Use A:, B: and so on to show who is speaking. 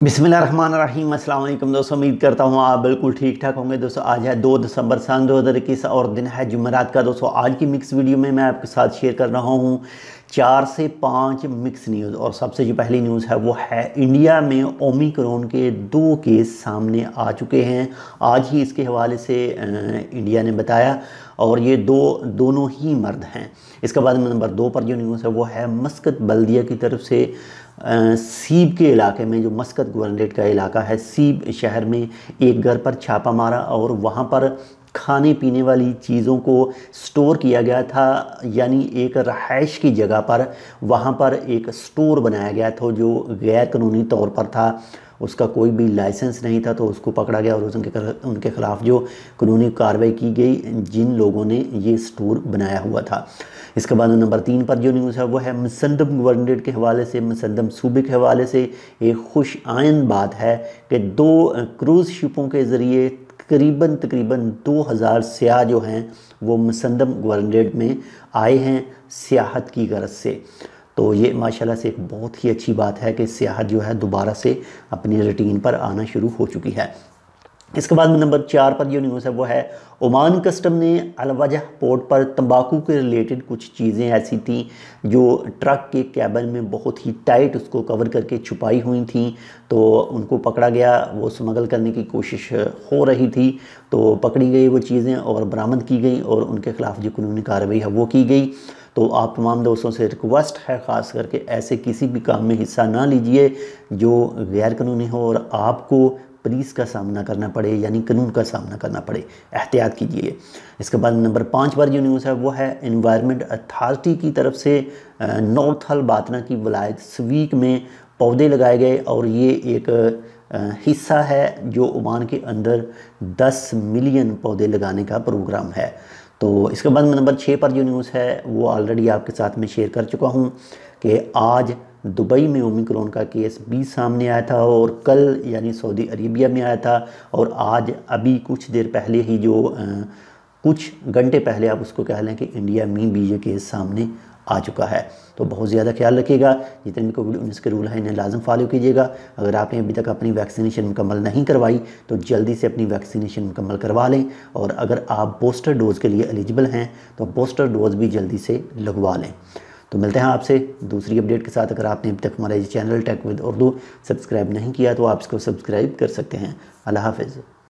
A: بسم اللہ الرحمن الرحیم، السلام علیکم دوستو، امید کرتا ہوں آپ بالکل ٹھیک ٹھاک ہوں گے۔ دوستو، آج ہے دو دسمبر سن دو ہزار اکیس اور دن ہے جمعرات کا۔ دوستو، آج کی مکس ویڈیو میں میں آپ کے ساتھ شیئر کر رہا ہوں چار سے پانچ مکس نیوز اور سب سے جو پہلی نیوز ہے وہ ہے انڈیا میں اومیکرون کے دو کیس سامنے آ چکے ہیں۔ آج ہی اس کے حوالے سے انڈیا نے بتایا اور یہ دو، دونوں ہی مرد ہیں۔ اس کے بعد نمبر دو پر جو نیوز ہے وہ ہے مسکت بلدیہ کی طرف سے سیب کے علاقے میں جو مسکت گورنریٹ کا علاقہ ہے، سیب شہر میں ایک گھر پر چھاپا مارا اور وہاں پر کھانے پینے والی چیزوں کو سٹور کیا گیا تھا یعنی ایک رہائش کی جگہ پر، وہاں پر ایک سٹور بنایا گیا تھا جو غیر قانونی طور پر تھا۔ اس کا کوئی بھی لائسنس نہیں تھا تو اس کو پکڑا گیا اور ان کے خلاف جو قانونی کاروائی کی گئی، جن لوگوں نے یہ سٹور بنایا ہوا تھا۔ اس کے بعد نمبر تین پر جو نیوز ہے، وہ ہے مسندم گورنڈیٹ کے حوالے سے، مسندم صوبے کے حوالے سے ایک خوش آئند بات ہے کہ دو کروز شپوں کے ذریعے تقریباً تقریباً دو ہزار سیاہ جو ہیں وہ مسندم گورنڈیڈ میں آئے ہیں سیاحت کی غرض سے۔ تو یہ ماشاءاللہ سے ایک بہت ہی اچھی بات ہے کہ سیاحت جو ہے دوبارہ سے اپنی روٹین پر آنا شروع ہو چکی ہے۔ اس کے بعد میں نمبر چار پر جو نیوز ہے وہ ہے، عمان کسٹم نے الوجہ پورٹ پر تمباکو کے ریلیٹڈ کچھ چیزیں ایسی تھیں جو ٹرک کے کیبن میں بہت ہی ٹائٹ اس کو کور کر کے چھپائی ہوئی تھیں۔ تو ان کو پکڑا گیا، وہ سمگل کرنے کی کوشش ہو رہی تھی۔ تو پکڑی گئی وہ چیزیں اور برآمد کی گئی اور ان کے خلاف جو قانونی کارروائی ہے وہ کی گئی۔ تو آپ تمام دوستوں سے ریکویسٹ ہے، خاص کر کے ایسے کسی بھی کام میں حصہ نہ لیجیے جو غیر قانونی ہو اور آپ کو پولیس کا سامنا کرنا پڑے یعنی قانون کا سامنا کرنا پڑے۔ احتیاط کیجیے۔ اس کے بعد نمبر پانچ بار جو نیوز ہے، وہ ہے انوائرمنٹ اتھارٹی کی طرف سے نورتھ ہل باتنا کی ولایت سویک میں پودے لگائے گئے اور یہ ایک حصہ ہے جو عمان کے اندر دس ملین پودے لگانے کا پروگرام ہے۔ تو اس کے بعد نمبر چھ پر جو نیوز ہے، وہ آلریڈی آپ کے ساتھ میں شیئر کر چکا ہوں کہ آج دبئی میں اومیکرون کا کیس بھی سامنے آیا تھا اور کل یعنی سعودی عربیہ میں آیا تھا اور آج ابھی کچھ دیر پہلے ہی جو کچھ گھنٹے پہلے آپ اس کو کہہ لیں کہ انڈیا میں بھی یہ کیس سامنے آ چکا ہے۔ تو بہت زیادہ خیال رکھے گا، جتنے کووڈ انیس کے رول ہیں انہیں لازم فالو کیجیے گا۔ اگر آپ نے ابھی تک اپنی ویکسینیشن مکمل نہیں کروائی تو جلدی سے اپنی ویکسینیشن مکمل کروا لیں اور اگر آپ بوسٹر ڈوز کے لیے ایلیجبل ہیں تو بوسٹر ڈوز بھی جلدی سے لگوا لیں۔ تو ملتے ہیں آپ سے دوسری اپڈیٹ کے ساتھ. اگر آپ نے اب تک ہمارا یہ channel tech with Urdu subscribe نہیں کیا تو آپ اس کو سبسکرائب کر سکتے ہیں. اللہ حافظ.